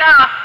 Shake off.